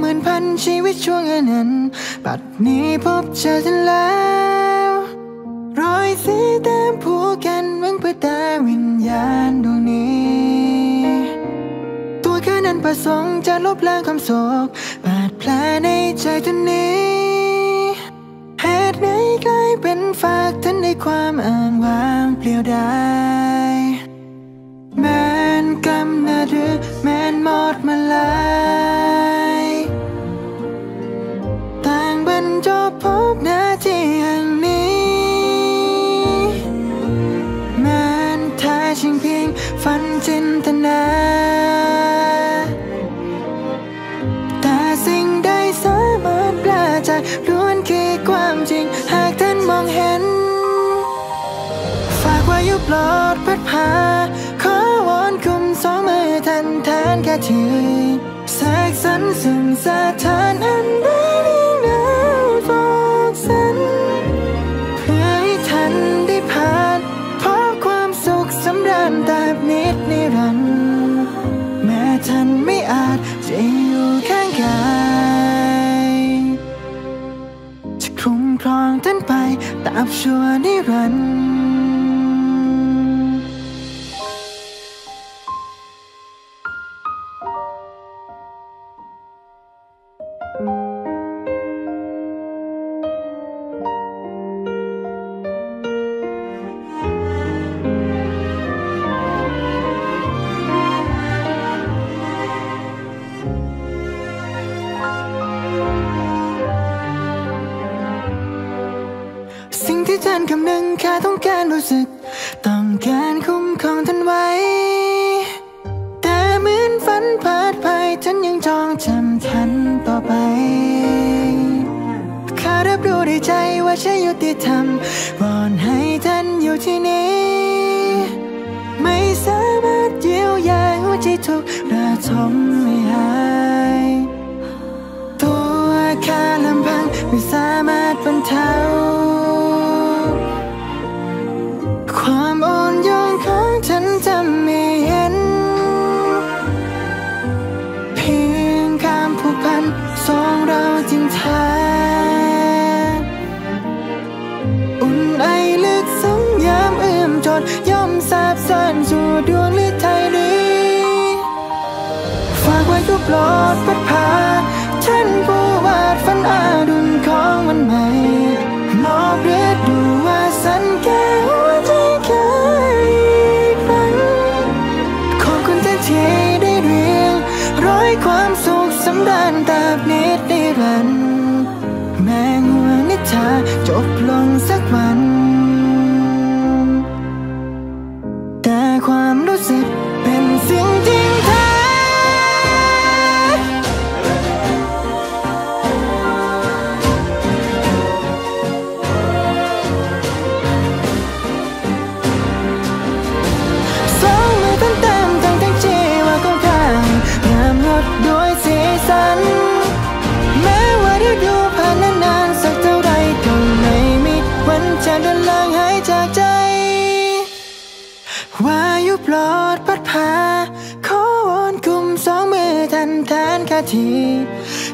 หมื่นพันชีวิตช่วงอนั้นบัดนี้พบเจอฉันแล้ว รอยสีแต้มผูกกันหวังเพื่อแต่วิญญาณดวงนี้ ตัวแค่นั้นประสงค์จะลบล้างความโศกบาดแผลในใจทุนนี้เหตุไหนกลายเป็นฝากทันในความอ้างว้างเปลี่ยวดาย ล้วนคือความจริง หากท่านมองเห็น ฝากไว้อยุปลอดพัดพา ขอวอนคุมสองมือท่านแทนแค่ทีแสกสันซึ่งสะทานอันใด ตราบชั่วนิรันดร์ คำหนึ่งแค่ต้องการรู้สึก ต้องการคุ้มครองท่านไว้ แต่เหมือนฝันพาดไปฉันยังจองจำท่านต่อไปข้ารับรู้ในใจว่าใช่ยุติธรรม สองเราจริงแท้อุ่นไอลึกซึ้งยามเอื้อมจดย่อมสาบซ่านสู่ดวงฤทัยนี้ฝากไว้ทุกโปรดพัดพาฉันผู้วาดฝันอาดุลของวันใหม่มอบเรือดูว่าสันแก้หัวใจเคยครั้งขอบคุณท่านที่ได้เรียงร้อยความสุข สำราญตาบนิดนิรันดร์แม้หัวนิทาจบลงสักวัน ลอดพัดพาขอวอนกุมสองมือทันทานคาที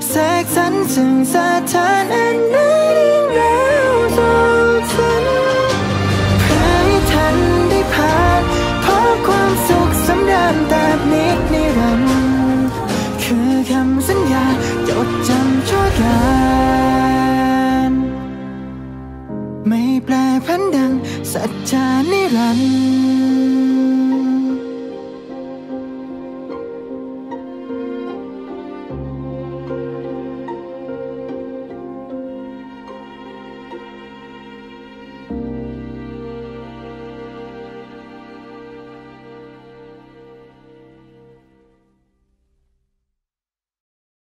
แสกสันซึ่งสาทานอันได้ยิ่งแล้วสองฉันเพื่อให้ท่านได้ผ่านพบความสุขสำราญตราบนิดนิรันดร์คือคำสัญญาจดจำชั่วการไม่แปลพันดังสัจจานิรันดร์